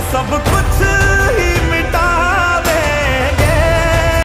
सब कुछ